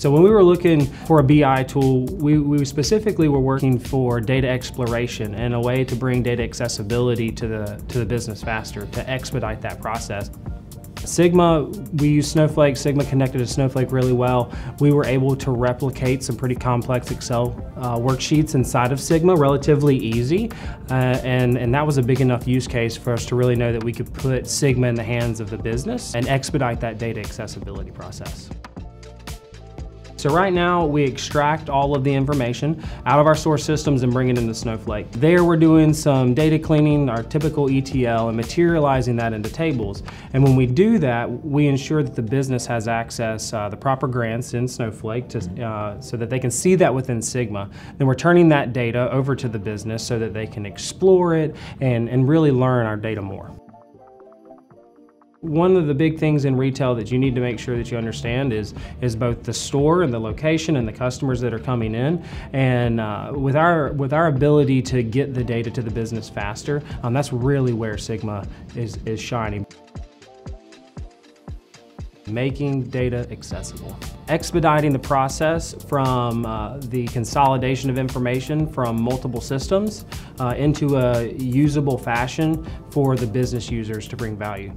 So when we were looking for a BI tool, we, we specifically were working for data exploration and a way to bring data accessibility to the, to the business faster, to expedite that process. Sigma, we use Snowflake, Sigma connected to Snowflake really well. We were able to replicate some pretty complex Excel uh, worksheets inside of Sigma relatively easy, uh, and, and that was a big enough use case for us to really know that we could put Sigma in the hands of the business and expedite that data accessibility process. So right now we extract all of the information out of our source systems and bring it into Snowflake. There we're doing some data cleaning, our typical ETL, and materializing that into tables. And when we do that, we ensure that the business has access, uh, the proper grants in Snowflake to, uh, so that they can see that within Sigma. Then we're turning that data over to the business so that they can explore it and, and really learn our data more. One of the big things in retail that you need to make sure that you understand is, is both the store and the location and the customers that are coming in. And uh, with, our, with our ability to get the data to the business faster, um, that's really where Sigma is, is shining making data accessible. Expediting the process from uh, the consolidation of information from multiple systems uh, into a usable fashion for the business users to bring value.